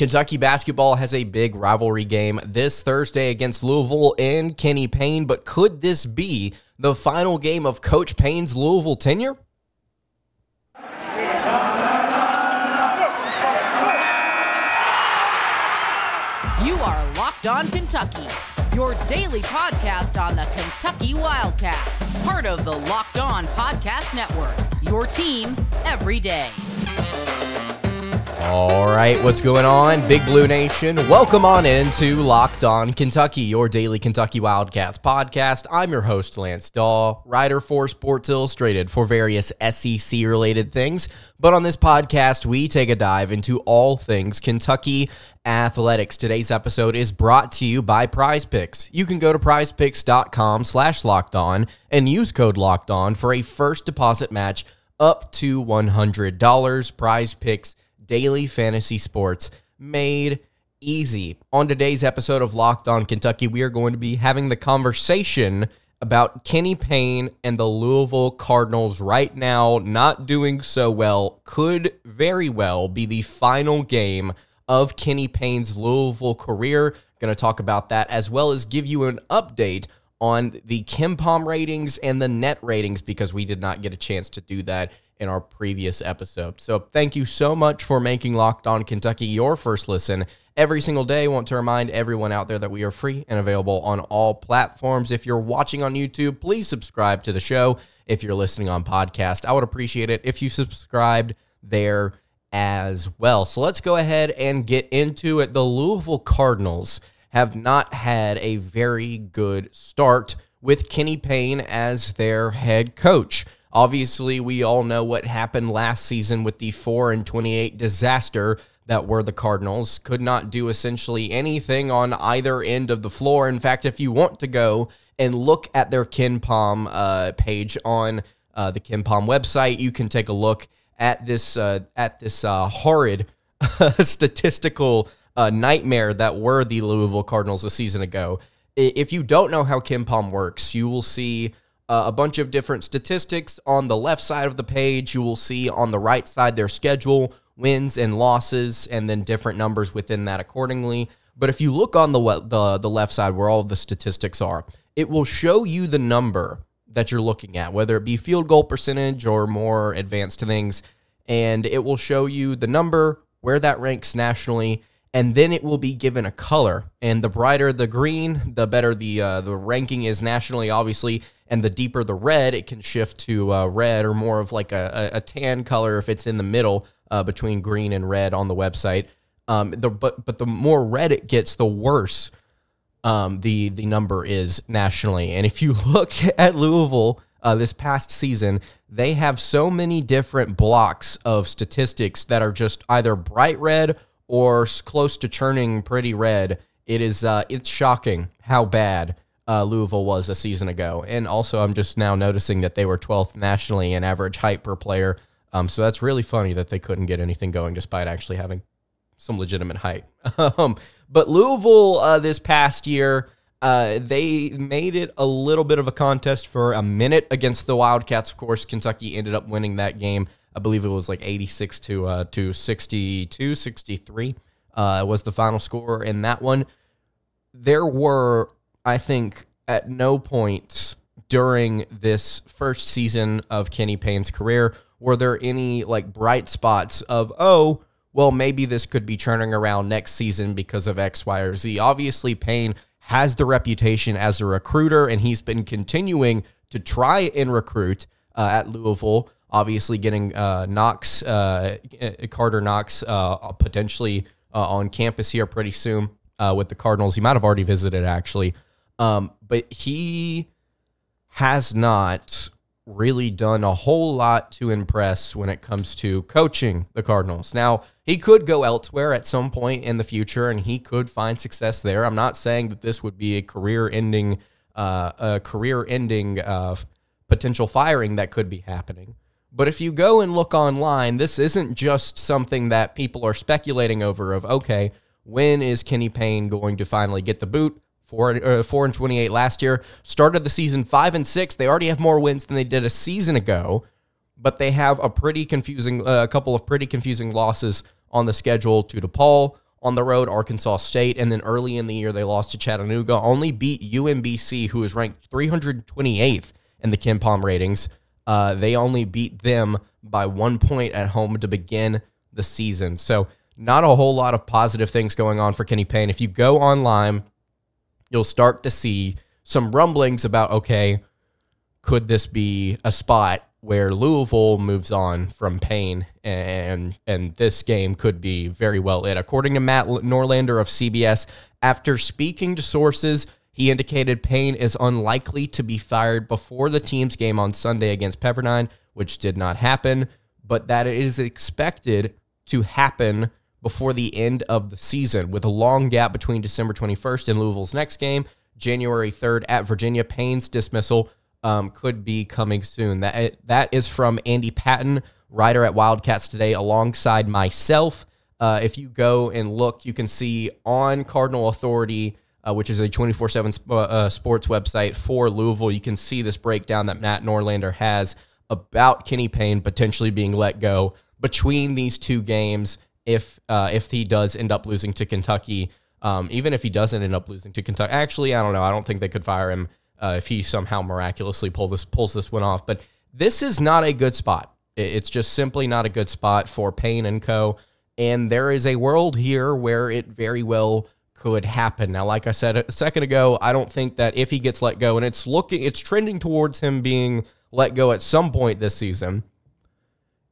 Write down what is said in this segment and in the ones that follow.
Kentucky basketball has a big rivalry game this Thursday against Louisville and Kenny Payne, but could this be the final game of Coach Payne's Louisville tenure? You are Locked On Kentucky, your daily podcast on the Kentucky Wildcats, part of the Locked On Podcast Network, your team every day. All right, what's going on, Big Blue Nation? Welcome on into Locked On Kentucky, your daily Kentucky Wildcats podcast. I'm your host, Lance Dawe, writer for Sports Illustrated for various SEC related things. But on this podcast, we take a dive into all things Kentucky athletics. Today's episode is brought to you by PrizePicks. You can go to prizepicks.com slash locked on and use code locked on for a first deposit match up to $100. PrizePicks daily fantasy sports made easy. On today's episode of Locked On Kentucky, we are going to be having the conversation about Kenny Payne and the Louisville Cardinals right now not doing so well could very well be the final game of Kenny Payne's Louisville career. Going to talk about that as well as give you an update on the KenPom ratings and the net ratings because we did not get a chance to do that in our previous episode. So thank you so much for making Locked On Kentucky your first listen every single day. I want to remind everyone out there that we are free and available on all platforms. If you're watching on YouTube, please subscribe to the show. If you're listening on podcast, I would appreciate it if you subscribed there as well. So let's go ahead and get into it. The Louisville Cardinals have not had a very good start with Kenny Payne as their head coach. Obviously, we all know what happened last season with the 4 and 28 disaster that were the Cardinals. Could not do essentially anything on either end of the floor. In fact, if you want to go and look at their KenPom uh, page on uh, the KenPom website, you can take a look at this uh, at this uh, horrid statistical uh, nightmare that were the Louisville Cardinals a season ago. If you don't know how KenPom works, you will see uh, a bunch of different statistics on the left side of the page. You will see on the right side their schedule, wins and losses, and then different numbers within that accordingly. But if you look on the the, the left side where all the statistics are, it will show you the number that you're looking at, whether it be field goal percentage or more advanced things, and it will show you the number, where that ranks nationally, and then it will be given a color. And the brighter the green, the better the uh, the ranking is nationally, obviously. And the deeper the red, it can shift to uh, red or more of like a, a, tan color if it's in the middle uh, between green and red on the website. Um, the but but the more red it gets, the worse um, the the number is nationally. And if you look at Louisville uh, this past season, they have so many different blocks of statistics that are just either bright red or close to churning pretty red. It is uh, it's shocking how bad uh, Louisville was a season ago. And also, I'm just now noticing that they were 12th nationally in average height per player. Um, so that's really funny that they couldn't get anything going despite actually having some legitimate height. um, but Louisville uh, this past year, uh, they made it a little bit of a contest for a minute against the Wildcats. Of course, Kentucky ended up winning that game. I believe it was like 86 to uh, to 62, 63 uh, was the final score in that one. There were, I think, at no point during this first season of Kenny Payne's career were there any like bright spots of oh well maybe this could be turning around next season because of X, Y, or Z. Obviously, Payne has the reputation as a recruiter, and he's been continuing to try and recruit uh, at Louisville obviously getting uh, Knox, uh, Carter Knox, uh, potentially uh, on campus here pretty soon uh, with the Cardinals. He might have already visited actually, um, but he has not really done a whole lot to impress when it comes to coaching the Cardinals. Now, he could go elsewhere at some point in the future and he could find success there. I'm not saying that this would be a career ending uh, a career ending uh, potential firing that could be happening. But if you go and look online, this isn't just something that people are speculating over of, okay, when is Kenny Payne going to finally get the boot? Four, uh, four and 28 last year. Started the season five and six. They already have more wins than they did a season ago, but they have a pretty confusing, uh, a couple of pretty confusing losses on the schedule to DePaul, on the road, Arkansas State, and then early in the year they lost to Chattanooga. Only beat UMBC, who is ranked 328th in the KenPom ratings. Uh, they only beat them by one point at home to begin the season. So not a whole lot of positive things going on for Kenny Payne. If you go online, you'll start to see some rumblings about okay, could this be a spot where Louisville moves on from Payne, and and this game could be very well it. According to Matt Norlander of CBS, after speaking to sources, he indicated Payne is unlikely to be fired before the team's game on Sunday against Pepperdine, which did not happen, but that it is expected to happen before the end of the season, with a long gap between December 21st and Louisville's next game, January 3rd at Virginia. Payne's dismissal um, could be coming soon. That that is from Andy Patton, writer at Wildcats Today, alongside myself. Uh, if you go and look, you can see on Cardinal Authority, uh, which is a 24 7 uh, sports website for Louisville, you can see this breakdown that Matt Norlander has about Kenny Payne potentially being let go between these two games if uh, if he does end up losing to Kentucky. Um, even if he doesn't end up losing to Kentucky, actually, I don't know. I don't think they could fire him uh, if he somehow miraculously pull this pulls this one off. But this is not a good spot. It's just simply not a good spot for Payne and Co. And there is a world here where it very well could happen. Now, like I said a second ago, I don't think that if he gets let go, and it's looking, it's trending towards him being let go at some point this season.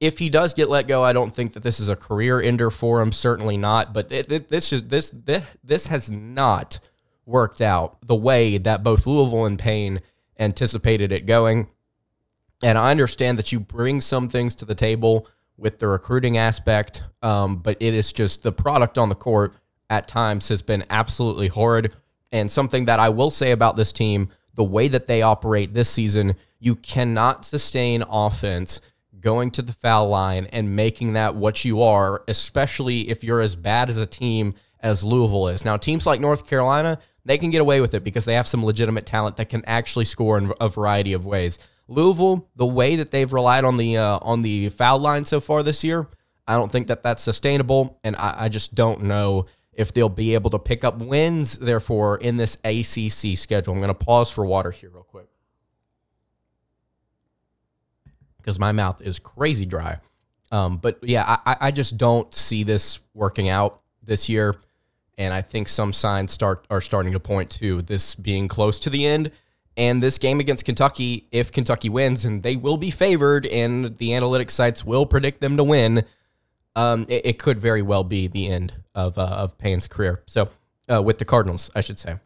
If he does get let go, I don't think that this is a career ender for him. Certainly not. But it, it, this is this this this has not worked out the way that both Louisville and Payne anticipated it going. And I understand that you bring some things to the table with the recruiting aspect, um, but it is just the product on the court at times has been absolutely horrid. And something that I will say about this team, the way that they operate this season, you cannot sustain offense going to the foul line and making that what you are, especially if you're as bad as a team as Louisville is. Now, teams like North Carolina, they can get away with it because they have some legitimate talent that can actually score in a variety of ways. Louisville, the way that they've relied on the uh, on the foul line so far this year, I don't think that that's sustainable, and I, I just don't know if they'll be able to pick up wins. Therefore, in this ACC schedule, I'm going to pause for water here real quick because my mouth is crazy dry. Um, but yeah, I, I just don't see this working out this year and I think some signs start are starting to point to this being close to the end. And this game against Kentucky, if Kentucky wins, and they will be favored, and the analytics sites will predict them to win, um, it, it, could very well be the end of uh, of Payne's career. So uh, with the Cardinals, I should say.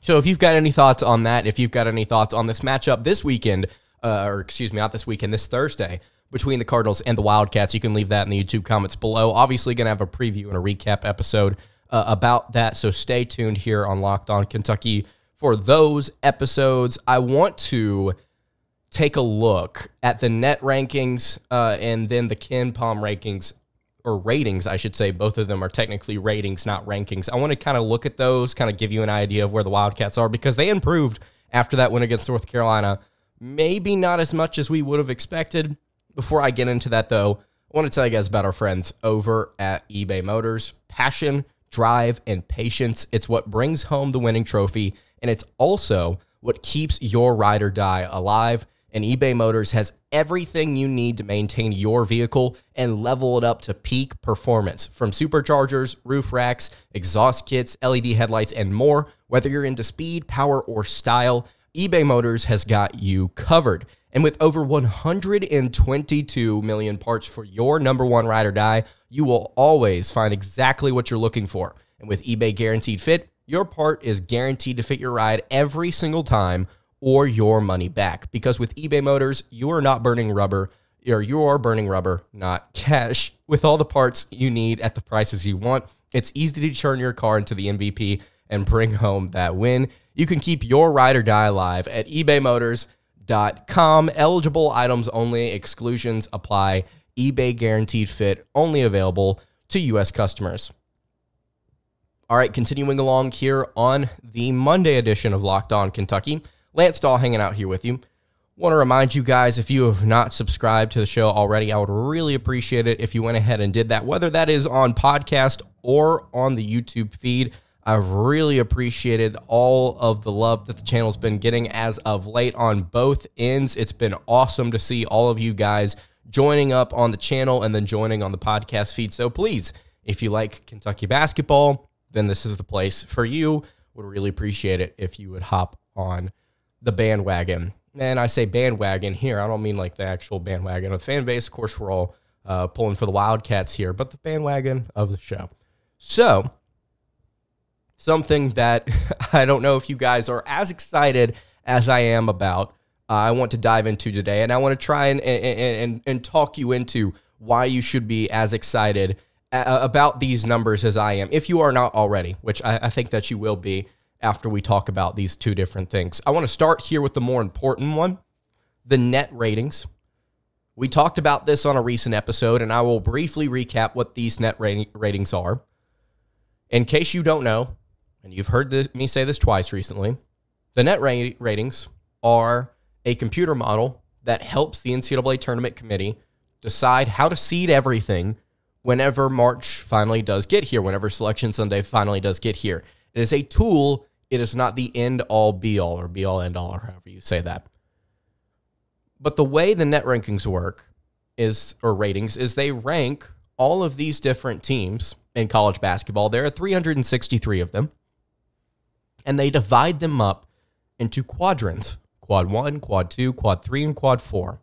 So if you've got any thoughts on that, if you've got any thoughts on this matchup this weekend, uh, or excuse me, not this weekend, this Thursday between the Cardinals and the Wildcats, you can leave that in the YouTube comments below. Obviously, going to have a preview and a recap episode uh, about that. So stay tuned here on Locked On Kentucky for those episodes. I want to take a look at the net rankings uh, and then the KenPom rankings or ratings, I should say. Both of them are technically ratings, not rankings. I want to kind of look at those, kind of give you an idea of where the Wildcats are because they improved after that win against North Carolina. Maybe not as much as we would have expected. Before I get into that, though, I want to tell you guys about our friends over at eBay Motors. Passion drive, and patience. It's what brings home the winning trophy, and it's also what keeps your ride or die alive. And eBay Motors has everything you need to maintain your vehicle and level it up to peak performance from superchargers, roof racks, exhaust kits, LED headlights, and more. Whether you're into speed, power, or style, eBay Motors has got you covered. And with over 122 million parts for your number one ride or die, you will always find exactly what you're looking for. And with eBay Guaranteed Fit, your part is guaranteed to fit your ride every single time or your money back. Because with eBay Motors, you are not burning rubber, or you are burning rubber, not cash. With all the parts you need at the prices you want, it's easy to turn your car into the MVP and bring home that win. You can keep your ride or die alive at eBay Motors eBay.com. Eligible items only, exclusions apply. eBay guaranteed fit only available to U.S. customers. All right, continuing along here on the Monday edition of Locked On Kentucky. Lance Dawe hanging out here with you. Want to remind you guys if you have not subscribed to the show already, I would really appreciate it if you went ahead and did that, whether that is on podcast or on the YouTube feed. I've really appreciated all of the love that the channel's been getting as of late on both ends. It's been awesome to see all of you guys joining up on the channel and then joining on the podcast feed. So please, if you like Kentucky basketball, then this is the place for you. Would really appreciate it if you would hop on the bandwagon and I say bandwagon here, I don't mean like the actual bandwagon of the fan base. Of course, we're all uh, pulling for the Wildcats here, but the bandwagon of the show. So, something that I don't know if you guys are as excited as I am about, uh, I want to dive into today, and I want to try and, and, and, and talk you into why you should be as excited uh, about these numbers as I am, if you are not already, which I, I think that you will be after we talk about these two different things. I want to start here with the more important one the net ratings. We talked about this on a recent episode, and I will briefly recap what these net rating, ratings are. In case you don't know, and you've heard this, me say this twice recently, the net ra- ratings are a computer model that helps the NCAA tournament committee decide how to seed everything whenever March finally does get here, whenever Selection Sunday finally does get here. It is a tool. It is not the end all be all or be all end all or however you say that. But the way the net rankings work is, or ratings, is they rank all of these different teams in college basketball. There are 363 of them. And they divide them up into quadrants quad one, quad two, quad three, and quad four.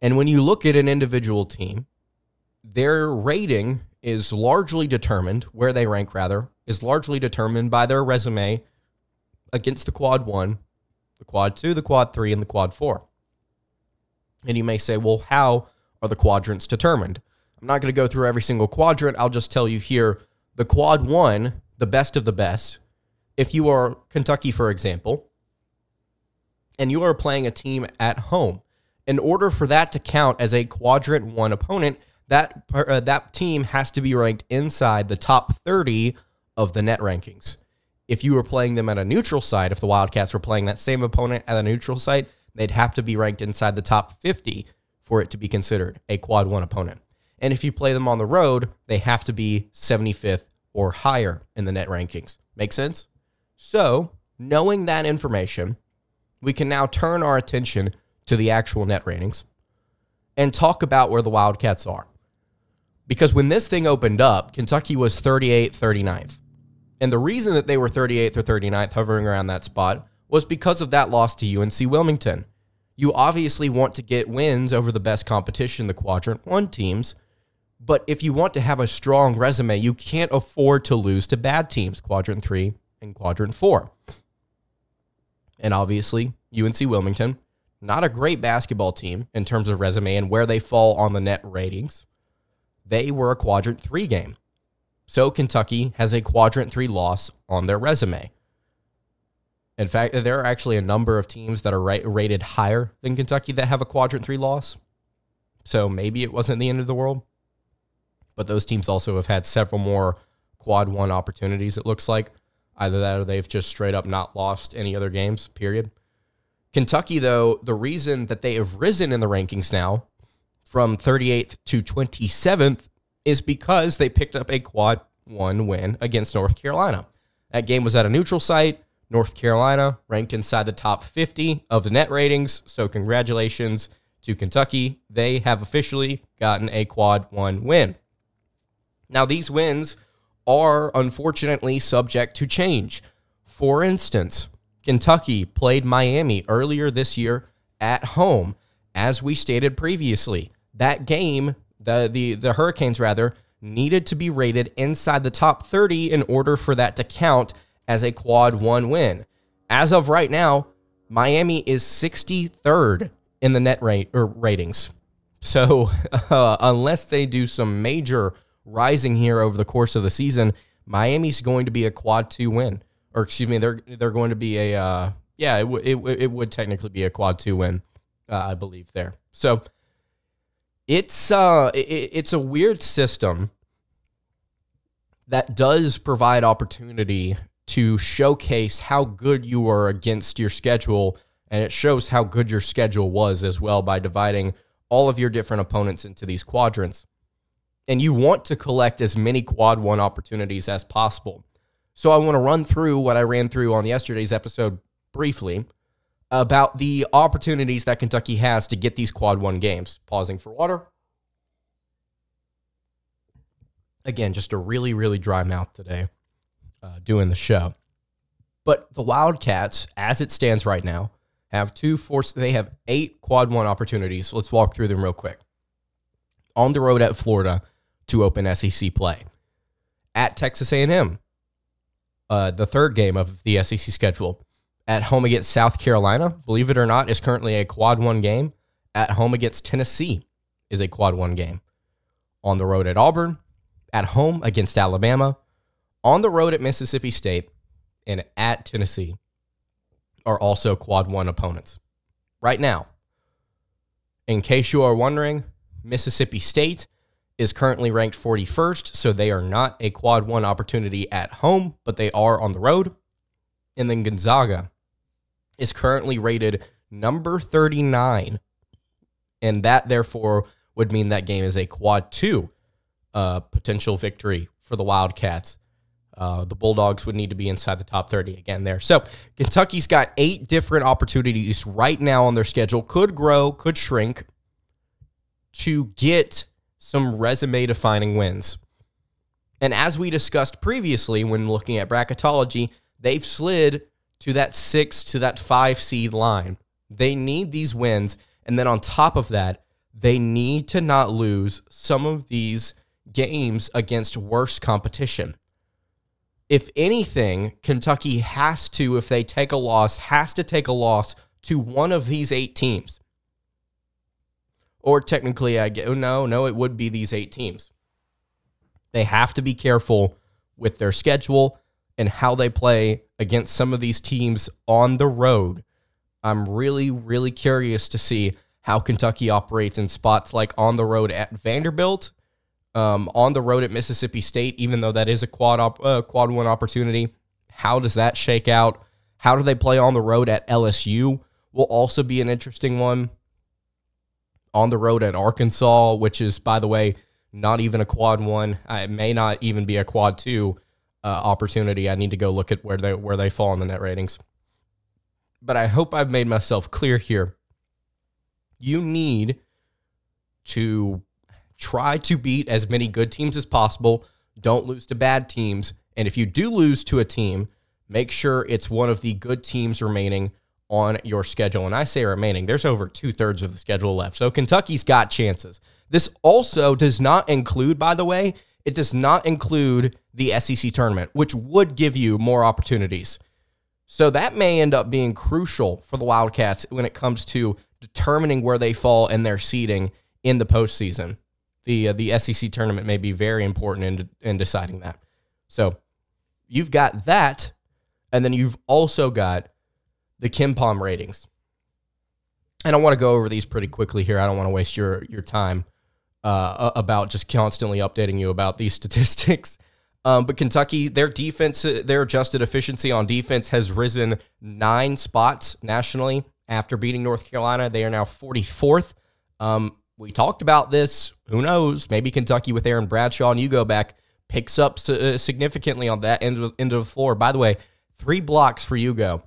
And when you look at an individual team, their rating is largely determined, where they rank rather, is largely determined by their resume against the quad one, the quad two, the quad three, and the quad four. And you may say, well, how are the quadrants determined? I'm not going to go through every single quadrant. I'll just tell you here the quad one, the best of the best. If you are Kentucky, for example, and you are playing a team at home, in order for that to count as a quadrant one opponent, that uh, that team has to be ranked inside the top 30 of the net rankings. If you were playing them at a neutral site, if the Wildcats were playing that same opponent at a neutral site, they'd have to be ranked inside the top 50 for it to be considered a quad one opponent. And if you play them on the road, they have to be 75th or higher in the net rankings. Make sense? So, knowing that information, we can now turn our attention to the actual net ratings and talk about where the Wildcats are. Because when this thing opened up, Kentucky was 38th, 39th. And the reason that they were 38th or 39th, hovering around that spot, was because of that loss to UNC Wilmington. You obviously want to get wins over the best competition, the Quadrant 1 teams. But if you want to have a strong resume, you can't afford to lose to bad teams, Quadrant 3 in quadrant four. And obviously, UNC Wilmington, not a great basketball team in terms of resume and where they fall on the net ratings. They were a quadrant three game. So Kentucky has a quadrant three loss on their resume. In fact, there are actually a number of teams that are rated higher than Kentucky that have a quadrant three loss. So maybe it wasn't the end of the world. But those teams also have had several more quad one opportunities, it looks like, Either that or they've just straight up not lost any other games, period. Kentucky, though, the reason that they have risen in the rankings now from 38th to 27th is because they picked up a quad one win against North Carolina. That game was at a neutral site. North Carolina ranked inside the top 50 of the net ratings. So, congratulations to Kentucky. They have officially gotten a quad one win. Now, these wins are unfortunately subject to change. For instance, Kentucky played Miami earlier this year at home. As we stated previously, that game the the the Hurricanes rather needed to be rated inside the top 30 in order for that to count as a quad one win. As of right now, Miami is 63rd in the net rate or ratings. So uh, unless they do some major rising here over the course of the season, Miami's going to be a quad two win, or excuse me, they're they're going to be a uh, yeah, it, it, it would technically be a quad two win, uh, I believe there. So it's uh it, it's a weird system that does provide opportunity to showcase how good you are against your schedule And it shows how good your schedule was as well by dividing all of your different opponents into these quadrants. And you want to collect as many quad one opportunities as possible. So I want to run through what I ran through on yesterday's episode briefly about the opportunities that Kentucky has to get these quad one games. Pausing for water. Again, just a really, really dry mouth today uh, doing the show. But the Wildcats, as it stands right now, have two force. They have eight quad one opportunities. Let's walk through them real quick. On the road at Florida to open SEC play. At Texas A&M, uh, the third game of the SEC schedule. At home against South Carolina, believe it or not, is currently a quad one game. At home against Tennessee is a quad one game. On the road at Auburn, at home against Alabama, on the road at Mississippi State, and at Tennessee are also quad one opponents. Right now, in case you are wondering, Mississippi State is currently ranked 41st, so they are not a quad one opportunity at home, but they are on the road. And then Gonzaga is currently rated number 39. And that, therefore, would mean that game is a quad two uh, potential victory for the Wildcats. Uh, the Bulldogs would need to be inside the top 30 again there. So Kentucky's got eight different opportunities right now on their schedule. Could grow, could shrink to get some resume defining wins. And as we discussed previously when looking at bracketology, they've slid to that six to that five seed line. They need these wins. And then on top of that, they need to not lose some of these games against worse competition. If anything, Kentucky has to, if they take a loss, has to take a loss to one of these eight teams. Or technically, I get, no, no, it would be these eight teams. They have to be careful with their schedule and how they play against some of these teams on the road. I'm really, really curious to see how Kentucky operates in spots like on the road at Vanderbilt, um, on the road at Mississippi State, even though that is a quad op, uh, quad one opportunity. How does that shake out? How do they play on the road at LSU? Will also be an interesting one. On the road at Arkansas, which is, by the way, not even a quad one. It may not even be a quad two uh, opportunity. I need to go look at where they where they fall in the net ratings. But I hope I've made myself clear here. You need to try to beat as many good teams as possible. Don't lose to bad teams. And if you do lose to a team, make sure it's one of the good teams remaining on your schedule. And I say remaining, there's over two thirds of the schedule left. So Kentucky's got chances. This also does not include, by the way, it does not include the SEC tournament, which would give you more opportunities. So that may end up being crucial for the Wildcats when it comes to determining where they fall in their seeding in the postseason. The uh, the SEC tournament may be very important in in deciding that. So you've got that, and then you've also got the KenPom ratings. And I want to go over these pretty quickly here. I don't want to waste your your time uh, about just constantly updating you about these statistics. Um, but Kentucky, their defense, their adjusted efficiency on defense has risen nine spots nationally after beating North Carolina. They are now 44th. Um, we talked about this. Who knows? Maybe Kentucky with Aaron Bradshaw and you go back picks up uh, significantly on that end of, end of the floor. By the way, three blocks for Hugo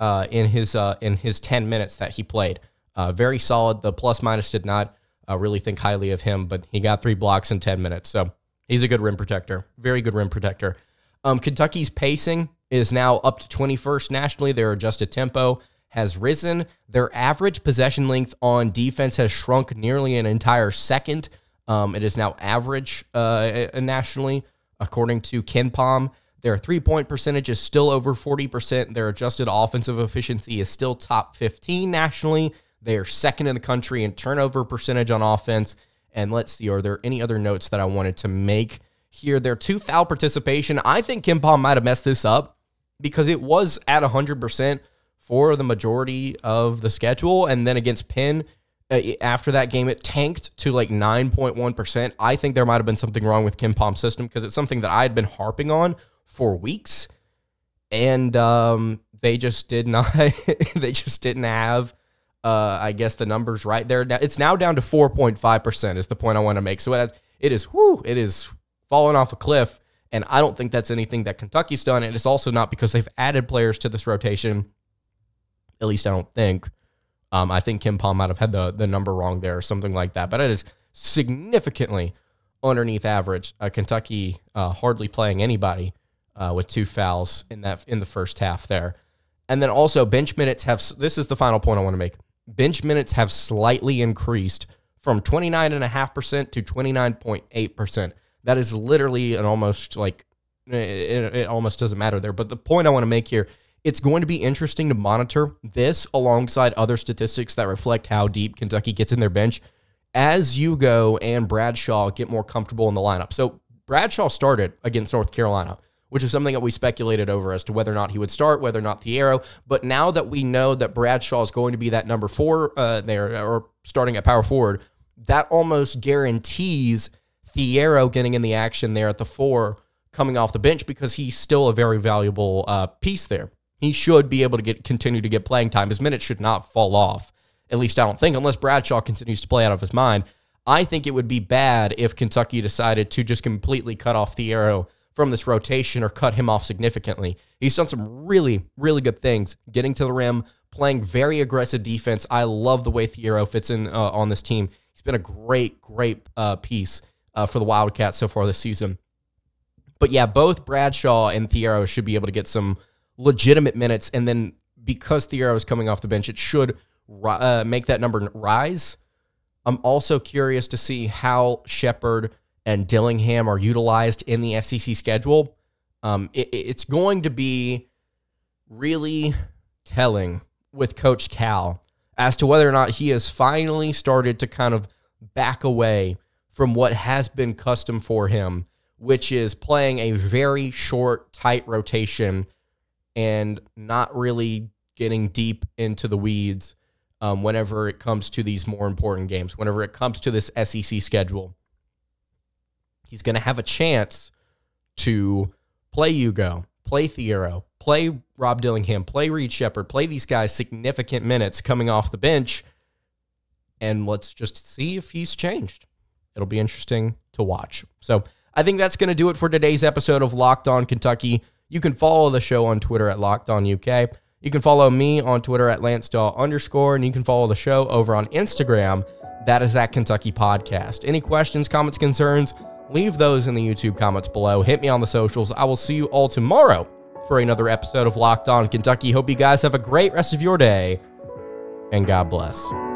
uh, in his uh, in his 10 minutes that he played. Uh, very solid. The plus minus did not uh, really think highly of him, but he got three blocks in 10 minutes. So he's a good rim protector. Very good rim protector. Um, Kentucky's pacing is now up to 21st nationally. Their adjusted tempo has risen. Their average possession length on defense has shrunk nearly an entire second. Um, it is now average uh, nationally, according to KenPom. Their three point percentage is still over 40%. Their adjusted offensive efficiency is still top 15 nationally. They are second in the country in turnover percentage on offense. And let's see, are there any other notes that I wanted to make here? Their two foul participation. I think KenPom might have messed this up because it was at 100% for the majority of the schedule. And then against Penn, uh, after that game, it tanked to like 9.1%. I think there might have been something wrong with KenPom's system because it's something that I had been harping on for weeks. And um, they just did not. they just didn't have. Uh, I guess the numbers right there. Now It's now down to 4.5 percent. Is the point I want to make. So it is. It is falling off a cliff. And I don't think that's anything that Kentucky's done. And it's also not because they've added players to this rotation. At least I don't think. Um, I think KenPom might have had the, the number wrong there or something like that. But it is significantly underneath average. Uh, Kentucky uh, hardly playing anybody uh, with two fouls in that in the first half there. And then also bench minutes have this is the final point I want to make. Bench minutes have slightly increased from 29.5% to 29.8%. That is literally an almost like it, it almost doesn't matter there. But the point I want to make here, it's going to be interesting to monitor this alongside other statistics that reflect how deep Kentucky gets in their bench as Hugo and Bradshaw get more comfortable in the lineup. So Bradshaw started against North Carolina, which is something that we speculated over as to whether or not he would start, whether or not Thiero. But now that we know that Bradshaw is going to be that number four uh, there, or starting at power forward, that almost guarantees Thiero getting in the action there at the four coming off the bench because he's still a very valuable uh, piece there. He should be able to get continue to get playing time. His minutes should not fall off. At least I don't think, unless Bradshaw continues to play out of his mind. I think it would be bad if Kentucky decided to just completely cut off Thiero from this rotation or cut him off significantly. He's done some really, really good things, getting to the rim, playing very aggressive defense. I love the way Thiero fits in uh, on this team. He's been a great, great uh, piece uh, for the Wildcats so far this season. But yeah, both Bradshaw and Thiero should be able to get some legitimate minutes. And then because Thiero is coming off the bench, it should uh, make that number rise. I'm also curious to see how Sheppard and Dillingham are utilized in the SEC schedule. Um, it, it's going to be really telling with Coach Cal as to whether or not he has finally started to kind of back away from what has been custom for him, which is playing a very short, tight rotation and not really getting deep into the weeds um, whenever it comes to these more important games, whenever it comes to this SEC schedule. He's going to have a chance to play Hugo, play Thiero, play Rob Dillingham, play Reed Sheppard, play these guys significant minutes coming off the bench. And let's just see if he's changed it'll be interesting to watch. So I think that's going to do it for today's episode of Locked On Kentucky. You can follow the show on Twitter at Locked On UK. You can follow me on Twitter at Lance Dawe underscore, and you can follow the show over on Instagram. That is at Kentucky Podcast. Any questions, comments, concerns, leave those in the YouTube comments below. Hit me on the socials. I will see you all tomorrow for another episode of Locked On Kentucky. Hope you guys have a great rest of your day, and God bless.